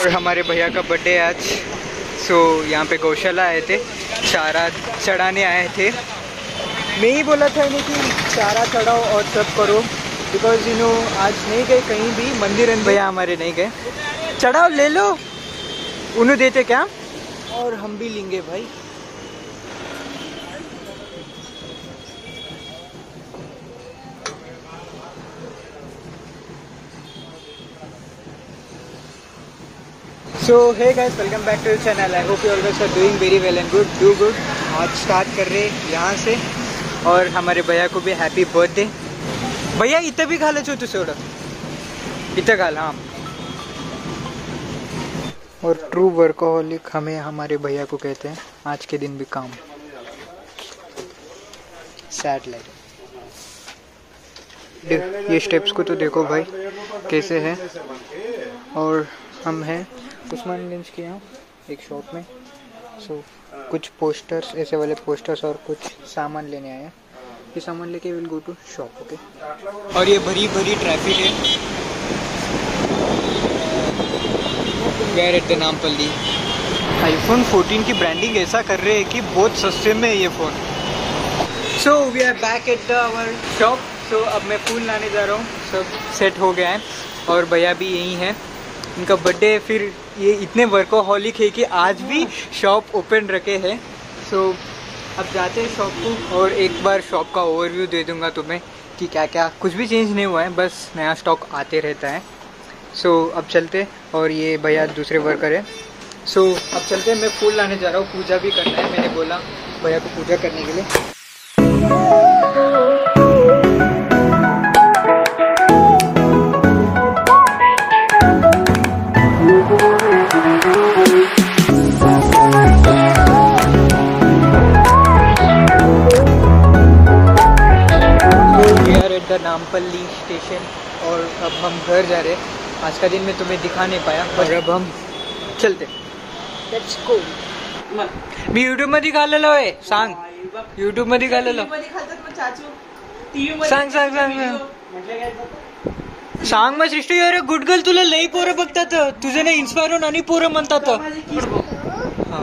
और हमारे भैया का बर्थडे आज। सो यहाँ पे गौशाला आए थे चारा चढ़ाने आए थे। मैं ही बोला था इन्हें कि चारा चढ़ाओ और सब करो बिकॉज़ यू नो आज नहीं गए कहीं भी मंदिर भैया हमारे नहीं गए। चढ़ाओ ले लो। उन्हें देते क्या? और हम भी लेंगे भाई। So hey guys welcome back to channel I hope you always are doing very well and good do good आज स्टार्ट कर रहे यहाँ से और हमारे भैया को भी हैप्पी बर्थडे भैया, इतना भी खा ले छो तुझे इतना खा हाँ। और ट्रू वर्कोहलिक हमें हमारे भैया को कहते हैं, आज के दिन भी काम। सैड लाइफ ये स्टेप्स को तो देखो भाई, कैसे है? और हम हैं उस्मानगंज के यहाँ एक शॉप में। सो so, कुछ पोस्टर्स ऐसे वाले पोस्टर्स और कुछ सामान लेने आए हैं। ये सामान लेके will go to shop okay और ये भरी भरी ट्रैफ़िक है। गैर एट द नामपल्ली आईफोन 14 की ब्रांडिंग ऐसा कर रहे हैं कि बहुत सस्ते में है ये phone so we are back at the our shop so अब मैं फूल लाने जा रहा हूँ। सब सेट हो गया है और भैया भी यही है। इनका बर्थडे फिर ये इतने वर्कोहॉलिक है कि आज भी शॉप ओपन रखे हैं। सो so, अब जाते हैं शॉप को और एक बार शॉप का ओवरव्यू दे दूँगा तुम्हें कि क्या क्या कुछ भी चेंज नहीं हुआ है बस नया स्टॉक आते रहता है। सो so, अब चलते और ये भैया दूसरे वर्कर है सो so, अब चलते मैं फूल लाने जा रहा हूँ पूजा भी करना है मैंने बोला भैया को पूजा करने के लिए। नामपल्ली स्टेशन और अब हम घर जा रहे हैं। आज का दिन मैं तुम्हें दिखा नहीं पाया और अब हम चलते लेट्स गो मी यूट्यूब मध्ये घालेलो आहे सांग। यूट्यूब मध्ये घालेलो सांग सांग सांग सांग। मग सृष्टी अरे गुड गर्ल तुला लई पोरं बघतात तुझे नाही इन्स्पायर होऊन आणि पोरं म्हणतात हा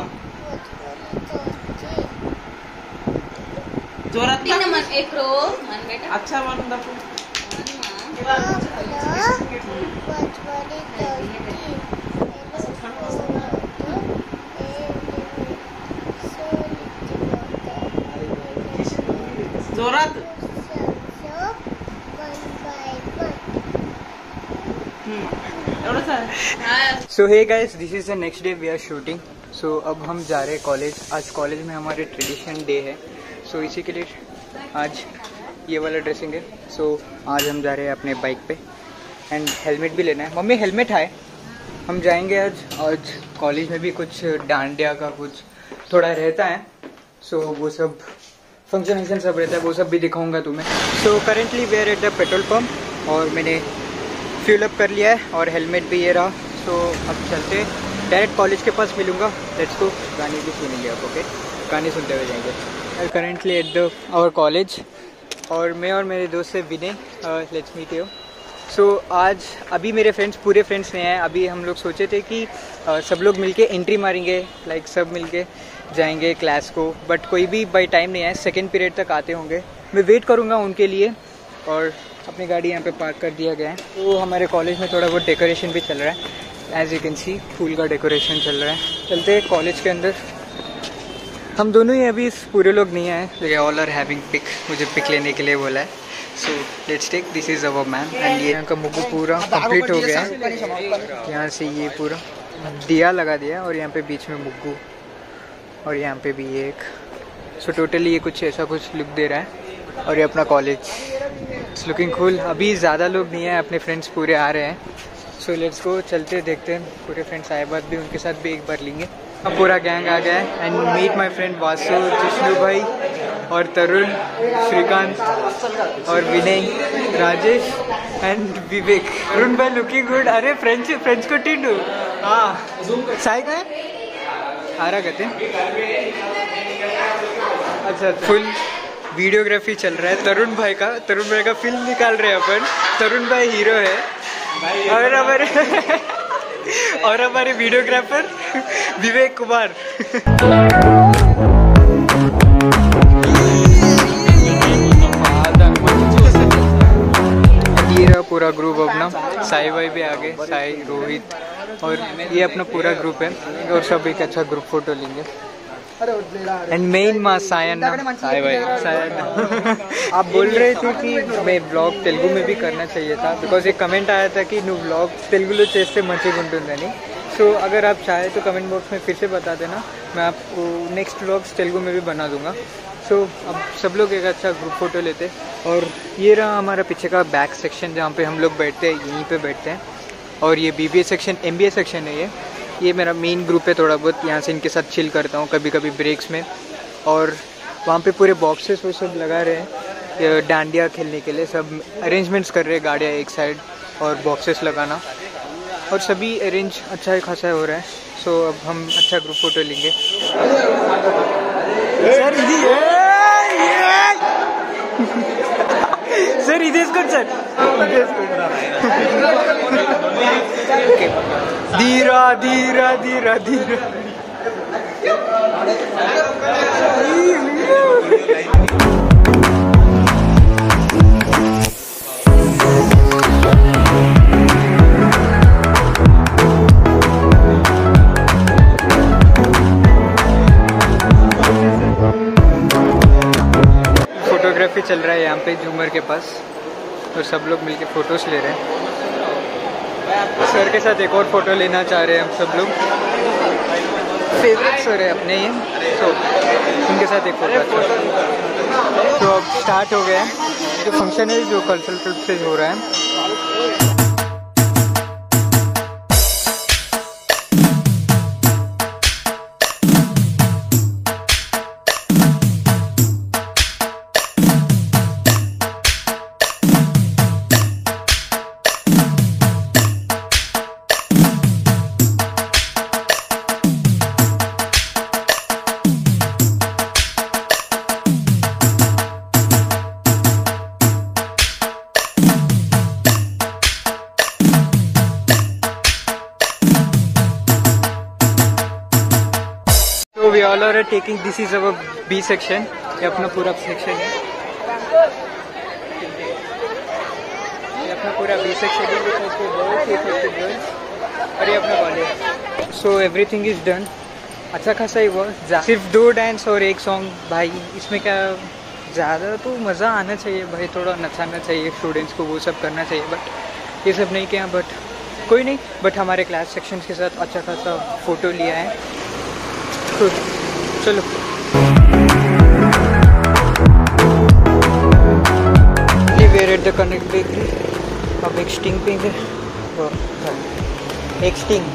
जोरात तीन मन एक रो मन बेटा. अच्छा जोरात. So hey. Guys this is the next day we are shooting so अब हम जा रहे हैं कॉलेज आज कॉलेज में हमारे ट्रेडिशन डे है. सो इसी के लिए आज ये वाला ड्रेसिंग है। सो आज हम जा रहे हैं अपने बाइक पे। एंड हेलमेट भी लेना है। मम्मी हेलमेट है? हम जाएँगे आज। आज कॉलेज में भी कुछ डांडिया का कुछ थोड़ा रहता है। सो वो सब फ़ंक्शन वंक्शन सब रहता है। वो सब भी दिखाऊँगा तुम्हें। So currently we are at the petrol pump और मैंने फ्यूल अप कर लिया है और हेलमेट भी ये रहा। सो so, अब चलते डायरेक्ट कॉलेज के पास मिलूँगा। लेट्स को गाने भी सुनेंगे आप ओके गाने सुनते हुए जाएँगे। Currently at the our college और मैं और मेरे दोस्त से Vinay let's meet you so आज अभी मेरे फ्रेंड्स पूरे फ्रेंड्स नहीं आए अभी हम लोग सोचे थे कि uh, सब लोग मिलके एंट्री मारेंगे लाइक like, सब मिलके जाएँगे क्लास को बट कोई भी बाई टाइम नहीं आए सेकेंड पीरियड तक आते होंगे। मैं वेट करूँगा उनके लिए और अपनी गाड़ी यहाँ पे पार्क कर दिया गया है। तो हमारे कॉलेज में थोड़ा बहुत डेकोरेशन भी चल रहा है। एज यू कैन सी फूल का डेकोरेशन चल रहा है। चलते कॉलेज के अंदर। हम दोनों ही अभी इस पूरे लोग नहीं आए। लेकिन ऑल आर हैविंग पिक मुझे पिक लेने के लिए बोला है। So let's take this is our man and ये का मुग्गू पूरा कंप्लीट हो गया। है यहाँ से ये पूरा दिया लगा दिया और यहाँ पे बीच में मुग्गू और यहाँ पे भी एक। सो so, टोटली ये कुछ ऐसा कुछ लुक दे रहा है और ये अपना कॉलेज इट्स लुकिंग कूल अभी ज़्यादा लोग नहीं हैं अपने फ्रेंड्स पूरे आ रहे हैं। सो लेट्स को चलते देखते हैं। पूरे फ्रेंड्स आए बाद भी उनके साथ भी एक बार लेंगे। पूरा गैंग आ गया है। And meet my friend Vasu Jishnu भाई और तरुण श्रीकांत और विनय राजेश एंड विवेक तरुण भाई लुकिंग गुड अरे फ्रेंच फ्रेंच को टिंडू। हाँ। साई का है? आ रहा कहते अच्छा फुल वीडियोग्राफी चल रहा है। तरुण भाई का तरुण भाई का फ़िल्म निकाल रहे हैं अपन। तरुण भाई हीरो है। और हमारे और हमारे वीडियोग्राफर विवेक कुमार। पूरा ग्रुप अपना। साई भाई भी आ गए साई, रोहित। और ये अपना पूरा ग्रुप है। और सब एक अच्छा ग्रुप फ़ोटो लेंगे। एंड मेन माँ सायन हाय भाई आप बोल रहे थे कि मैं ब्लॉग तेलुगु में भी करना चाहिए था बिकॉज़ एक कमेंट आया था कि नु ब्लॉग तेलुगु लो చేస్తే మంచిగా ఉంటుందని सो so, अगर आप चाहे तो कमेंट बॉक्स में फिर से बता देना। मैं आपको नेक्स्ट ब्लॉग्स तेलुगु में भी बना दूँगा। सो so, अब सब लोग एक अच्छा ग्रुप फ़ोटो लेते और ये रहा हमारा पीछे का बैक सेक्शन जहाँ पे हम लोग बैठते हैं यहीं पे बैठते हैं। और ये बीबीए सेक्शन एमबीए सेक्शन है ये। ये मेरा मेन ग्रुप है थोड़ा बहुत। यहाँ से इनके साथ चिल करता हूँ कभी कभी ब्रेक्स में। और वहाँ पे पूरे बॉक्सेस वो सब लगा रहे हैं। डांडिया खेलने के लिए सब अरेंजमेंट्स कर रहे हैं गाड़ियाँ एक साइड और बॉक्सेस लगाना। और सभी अरेंज अच्छा ही खासा हो रहा है। सो अब हम अच्छा ग्रुप फ़ोटो लेंगे। सर ఇది సార్ ఇది వేసుకోండి సార్ ధీరా ధీరా ధీరా ధీరా फोटोग्राफी चल रहा है यहाँ पे झूमर के पास। और सब लोग मिलके फ़ोटोज़ ले रहे हैं। सर के साथ एक और फ़ोटो लेना चाह रहे हैं हम सब लोग। फेवरेट सर है अपने ही। तो उनके साथ एक फ़ोटो अच्छा तो अब स्टार्ट हो गया है। जो फ़ंक्शन है, जो कल्चरल ट्रिप से हो रहा है। Are taking, this is our B section. ये अपना पूरा सेक्शन है। ये अपना पूरा बी सेक्शन है और ये अपना इज़ डन अच्छा खासा ही हुआ सिर्फ़ दो डांस और एक सॉन्ग भाई, इसमें क्या ज़्यादा तो मज़ा आना चाहिए भाई, थोड़ा नचाना चाहिए स्टूडेंट्स को वो सब करना चाहिए बट ये सब नहीं किया बट कोई नहीं बट हमारे क्लास सेक्शन के साथ अच्छा खासा फ़ोटो लिया है। Good. चलो। ये where at the connect bakery अब एक स्टिंग पिंग है। और एक स्टिंग